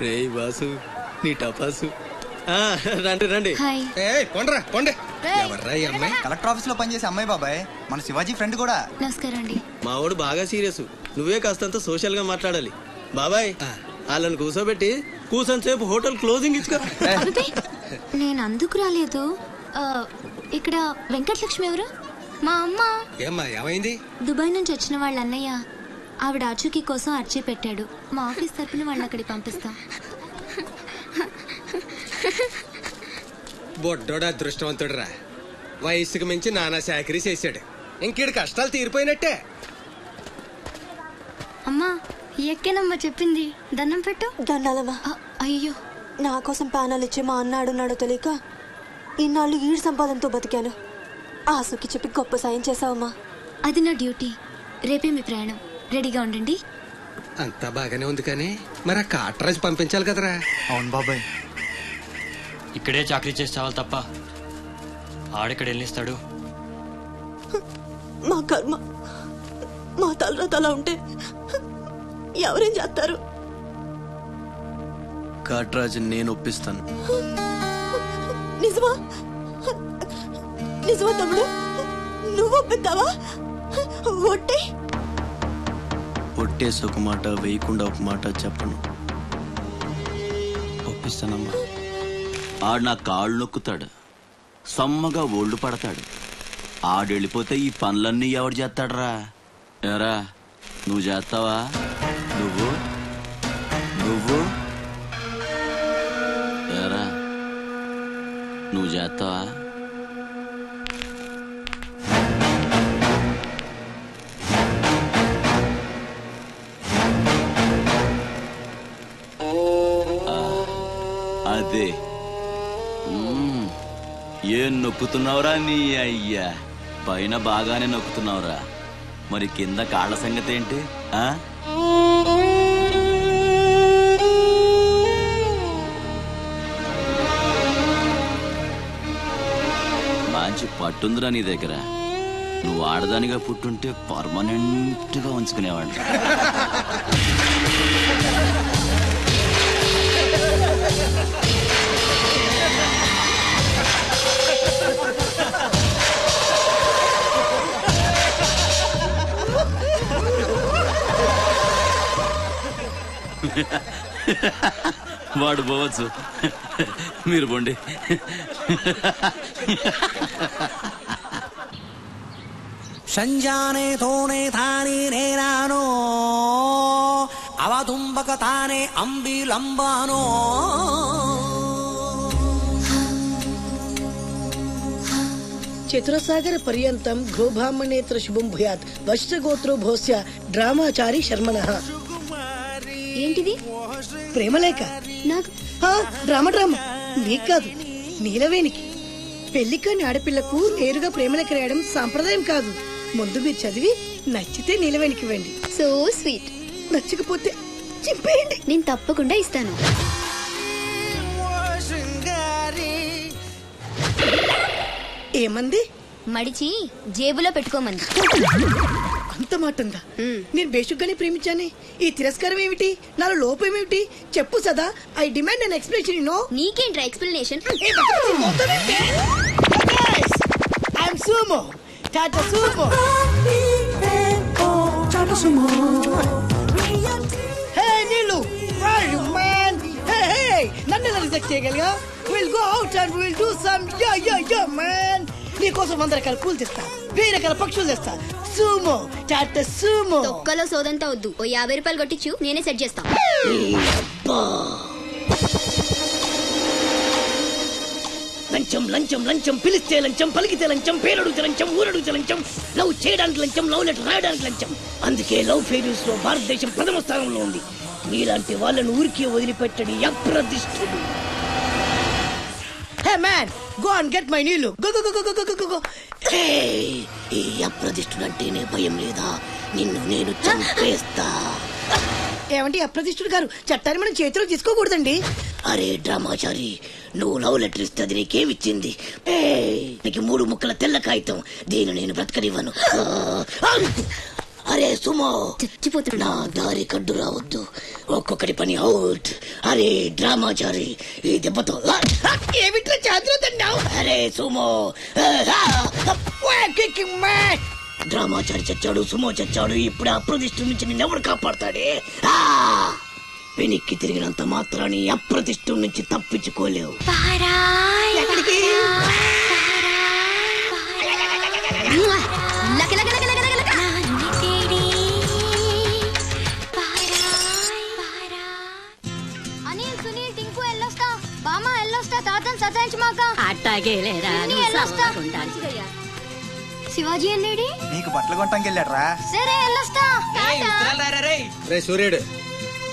రే boss నీ టపాసు. ఆ, రండి రండి. హాయ్. ఏ కొండ్రా కొండే. ఎవర్రా ఈ అమ్మాయి? కలెక్టర్ ఆఫీస్లో పనిచేసే అమ్మాయి బాబాయ్ మన శివాజీ ఫ్రెండ్ కూడా. నమస్కారం అండి మావాడు బాగా సీరియస్. నువ్వే కాస్తంత సోషల్గా మాట్లాడాలి. బాబాయ్ వాళ్ళని కూర్చోబెట్టి కూర్చొని సేపు హోటల్ క్లోజింగ్ ఇచ్చుకో. అబ్బే, నేను అందుకు రాలేదు. ఆ, ఇక్కడ వెంకటలక్ష్మి ఎవరు? మా అమ్మ. ఏమ్మా ఏమైంది? దుబాయ్ నుంచి వచ్చిన వాళ్ళ అన్నయ్య. ఆవిడ ఆచూకీ కోసం అర్జీ పెట్టాడు. మా ఆఫీస్ తరపున వాళ్ళని అక్కడికి పంపిస్తాం. బొడ్డోడు అదృష్టవంతుడురా. వయసుకు మించి నానా చాకరీ చేశాడు. ఇంకేడు కష్టాలు తీరిపోయినట్టే. అమ్మా ఎక్కేనమ్మా చెప్పింది. దండం పెట్టు. దండాలమ్మా. ఆ, అయ్యో. నా కోసం ప్రాణాలు ఇచ్చే మా అన్న ఆడున్నాడో తెలియక ఇన్నాళ్ళు ఈడు సంపాదనతో బతికాను. ఆసుకి చెప్పి గొప్ప సాయం చేసావమ్మా అది నా డ్యూటీ. రేపే మీ ప్రయాణం. రెడీగా ఉండండి. అంతా బాగానే ఉంది కానీ మరి ఆ కాటరాజు పంపించాలి కదరా. అవును బాబాయ్. ఇక్కడే చాకరీ చేసి చావాలి తప్ప ఆడెక్కడ వెళ్ళిస్తాడు? మా కర్మ మా తలరాత అలా ఉంటే ఎవరేం చేస్తారు? కాట్రాజు నేను ఒప్పిస్తాను. నిజమా? నిజమా తమ్ముడు? నువ్వు ఒప్పిద్దావా ఒట్టే? ఒట్టేసి ఒక మాట వేయకుండా ఒక మాట చెప్పను. ఒప్పిస్తానమ్మా. ఆడు నా కాళ్ళు నొక్కుతాడు. సమ్మగా ఒళ్ళు పడతాడు. ఆడెళ్ళిపోతే ఈ పనులన్నీ ఎవడు చేస్తాడరా? ఎరా నువ్వు చేస్తావా? నువ్వు? నువ్వు? ఎరా నువ్వు చేస్తావా? ఏం నొక్కుతున్నావురా నీ అయ్యా? పైన బాగానే నొక్కుతున్నావురా. మరి కింద కాళ్ళ సంగతి ఏంటి? ఆ? మంచి పట్టుందిరా నీ దగ్గర. నువ్వు ఆడదానిగా పుట్టుంటే పర్మనెంట్గా ఉంచుకునేవాడు వాడు పోవచ్చు మీరు పోండి ಸಂಜಾನೆ ತೋನೆ ತಾನೇ ನೇನಾನೋ ಅವತುಂಬಕ ತಾನೆ ಅಂಬಿಲಂಬಾನೋ చతురసాగర పర్యంతం గోభామనేత్ర శుభం భూయాత్ వశ్చగోత్రో భోస్య డ్రామాచారి శర్మణ ఏంటిది? ప్రేమలేఖ. నాకు ఆ, డ్రామా డ్రామా. నీకు కాదు నీలవేనికి పెళ్ళి కాని ఆడపిల్లకు నేరుగా ప్రేమలేఖ రాయడం సాంప్రదాయం కాదు. ముందు మీరు చదివి నచ్చితే నీలవేనికి ఇవ్వండి. So sweet. నచ్చకపోతే చింపేయండి. నేను తప్పకుండా ఇస్తాను. ఏమంది? మడిచి జేబులో పెట్టుకోమంది. అంత మాటంగా నేను బేషుగ్గానే ప్రేమించానే. ఈ తిరస్కారం ఏమిటి? నాలో లోపం ఏమిటి? చెప్పు Sada. I demand an explanation no. నీకేంట్రా explanation? I'm Sumo. Tata Sumo. Hey Neelu hey నన్ను ఎలా reject చేయగలిగా? Will go out and will do some yeah yeah yeah man నీ కోసం వంద రకాల పూలు తెస్తా. వెయ్యి రకాల పక్షులు తెస్తా సూమో టాటా సూమో. తొక్కలో సోదంతా వద్దు. ఓ యాభై రూపాయలు కొట్టించు నేనే సెట్ చేస్తా. లంచం లంచం లంచం పిలిస్తే లంచం పలికితే లంచం పేరడుగుతే లంచం ఊరడుగుతే లంచం లవ్ చేయడానికి లంచం లవ్ లెటర్ రాయడానికి లంచం. అందుకే లవ్ ఫెయిల్యూర్స్లో భారతదేశం ప్రథమ స్థానంలో ఉంది. మీలాంటి వాళ్ళను ఊరికి వదిలిపెట్టడి అప్రదిష్టుడు hey man go and get my నీళ్ళు ఈ అప్రదిష్టుడు అంటేనే భయం లేదా? నిన్ను నేను చంపేస్తా. ఏమండి అప్రదిష్టుడు గారు చట్టాన్ని మనం చేతిలో తీసుకోకూడదండి. అరే డ్రామాచారి నువ్వు లవ్ లెటర్ ఇస్తే అది నీకేమిచ్చింది? నీకు మూడు ముక్కల తెల్ల కాగితం దీన్ని నేను బ్రతకనివ్వను. అరే సుమో! చచ్చిపోతున్నా దారి కడ్డు రావద్దు. ఒక్కొక్కటి పని అవుట్. అరే డ్రామాచారి ఈ దెబ్బతో. ఏమిట్రా చాద్రదన్నావు అరే సుమో! డ్రామాచారి చచ్చాడు సుమో చచ్చాడు. ఇప్పుడు ఆ ప్రతిష్ఠ నుంచి నిన్నెవడు కాపాడతాడే! వెనక్కి తిరిగినంత మాత్రాన్ని అప్రతిష్ఠ నుంచి తప్పించుకోలేవు. ఎక్కడికి? శివాజీ నీకు బట్టలు సరే రే సూర్యుడు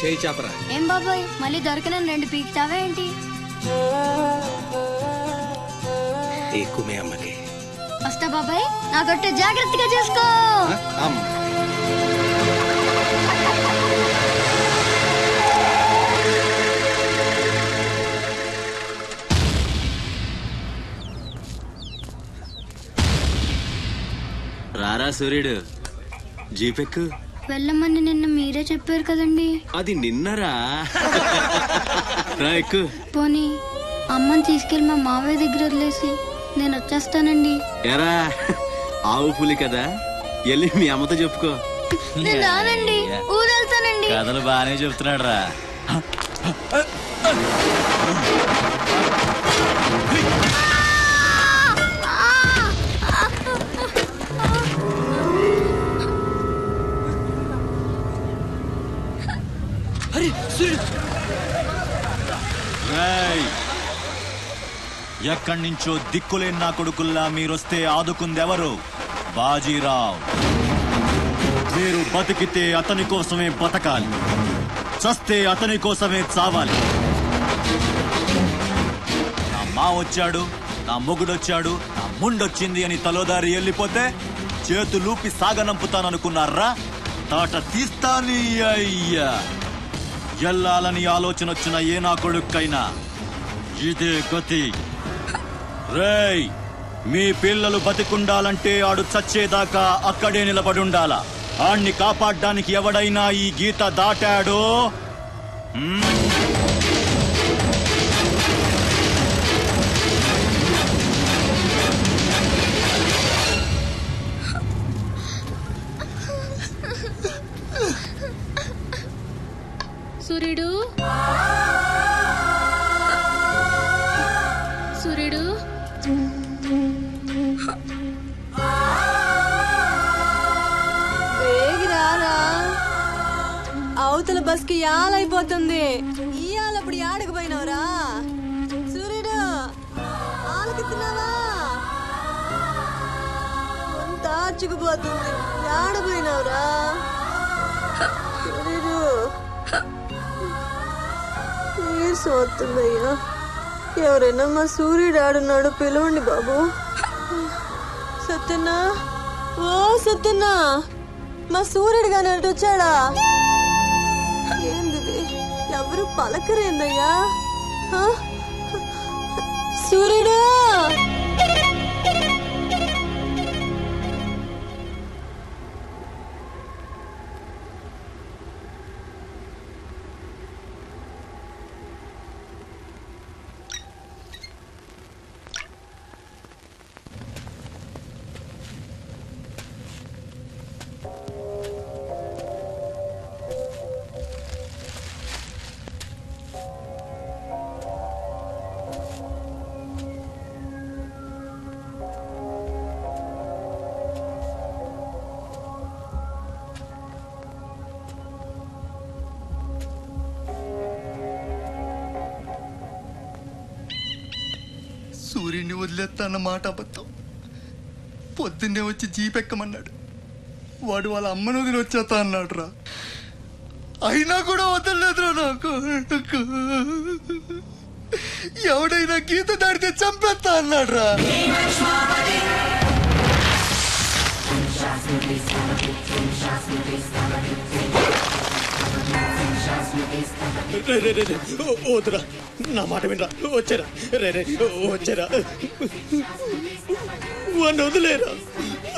చేయి చాపరా. ఏం బాబాయ్ మళ్ళీ దొరకనని రెండు పీకుతావా ఏంటి? ఎక్కువ మీ అమ్మకి. వస్తా బాబాయ్ నా కొట్టు జాగ్రత్తగా చూసుకో. అమ్మ. రారా సూర్యుడు? జీపెక్కు? వెళ్ళమని నిన్న మీరే చెప్పారు కదండి. అది నిన్నరా? రా ఎక్కు. పోనీ అమ్మని తీసుకెళ్ళి మా మావయ్య దగ్గర వదిలేసి నేను వచ్చేస్తానండి. ఎరా ఆవు పులి కదా? వెళ్ళి మీ అమ్మతో చెప్పుకో. నేను రానండి ఊరెళ్తానండి. కథలు బాగానే చెప్తున్నాడు రా ఎక్కడి నుంచో దిక్కులేని నా కొడుకుల్లా మీరొస్తే ఆదుకుందెవరు? బాజీరావ్. మీరు బతికితే అతని కోసమే బతకాలి. చస్తే అతని కోసమే చావాలి. నా మా వచ్చాడు నా మొగుడొచ్చాడు నా ముండొచ్చింది అని తలోదారి వెళ్ళిపోతే చేతులూపి సాగనంపుతాననుకున్నారా? తాట తీస్తాని అయ్యా. ఎల్లాలని ఆలోచన వచ్చిన ఏ నా కొడుక్కైనా. ఇదే గతి. రేయ్ మీ పిల్లలు బతికుండాలంటే ఆడు చచ్చేదాకా అక్కడే నిలబడుండాలా. ఆణ్ణి కాపాడ్డానికి ఎవడైనా ఈ గీత దాటాడో? అంతా అచ్చుకుపోతుంది యాడ పోయినవరా నీరసం వస్తుందయ్యా ఎవరైనా మా సూర్యుడు ఆడున్నాడు పిలవండి బాబు. సత్యన్నా? ఓ సత్యన్నా! మా సూర్యుడు కానీ అటు వచ్చాడా? ఏంది ఎవరు పలకరేందయ్యా? సూర్యుడిని వదిలేస్తాన్న మాట అబద్ధం. పొద్దున్నే వచ్చి జీప్ ఎక్కమన్నాడు వాడు వాళ్ళ అమ్మను వదిలి వచ్చేస్తా అన్నాడు రా అయినా కూడా వదలలేదురా నాకు. ఎవడైనా గీత దాడితే చంపేస్తా అన్నాడు రా వద్దురా నా మాట వినరా? వచ్చారా. రే రే వచ్చారా. వాడిని వదిలేరా?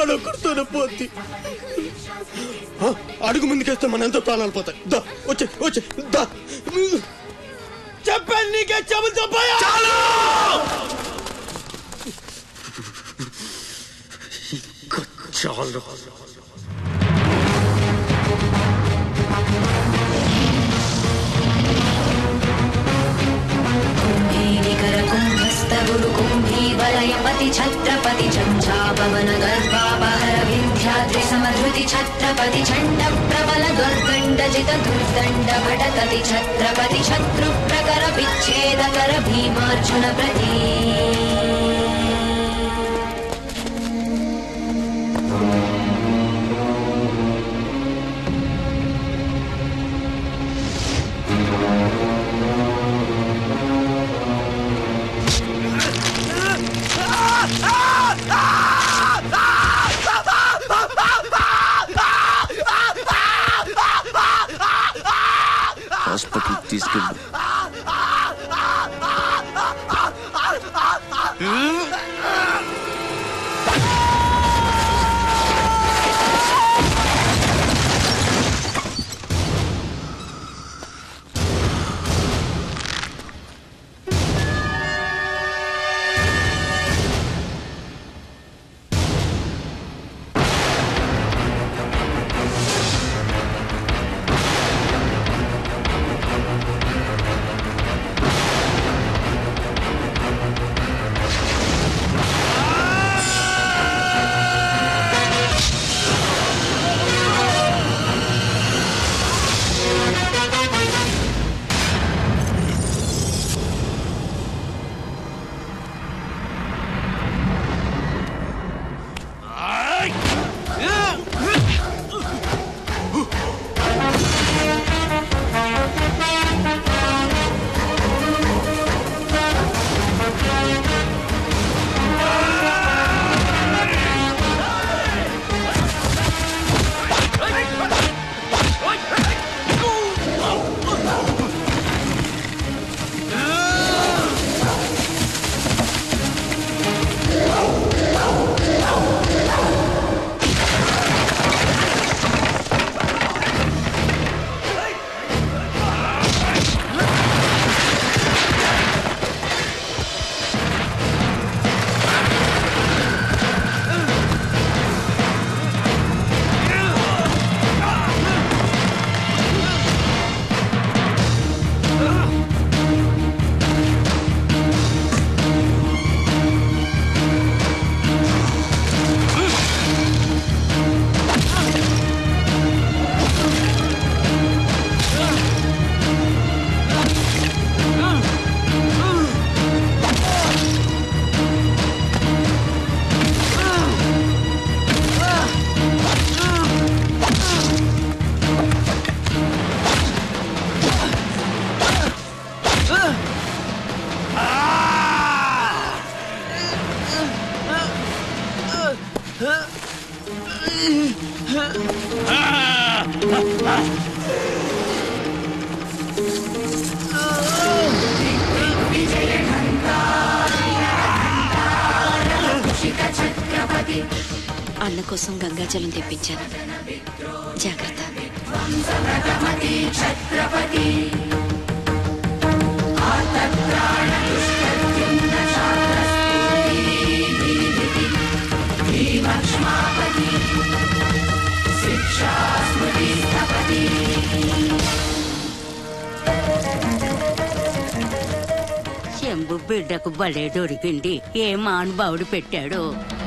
అడొక్కడితోనే పోద్ది. ఆ, అడుగు ముందుకేస్తే మన ఎంత ప్రాణాలు పోతాయి. దా వచ్చే వచ్చే దా. చెప్పాను నీకే చెవులు చెప్పాయా? చాలు! కుంభీవలయపతి निकर वलयपति छत्रपति चञ्छापवन गर्वापहारविन्ध्यात्रिसमधृति छत्रपति छण्डप्रबल दुर्दण्डजित दुर्दण्ड भटतति छत्रपति शत्रुप्रकर विच्छेदकर भीमार्जुन प्रती Fucking disco. అన్న కోసం గంగాజలం తెప్పించాను. జాగ్రత్త. శంభు బిడ్డకు బలే దొరికింది. ఏ మానుభావుడు పెట్టాడు.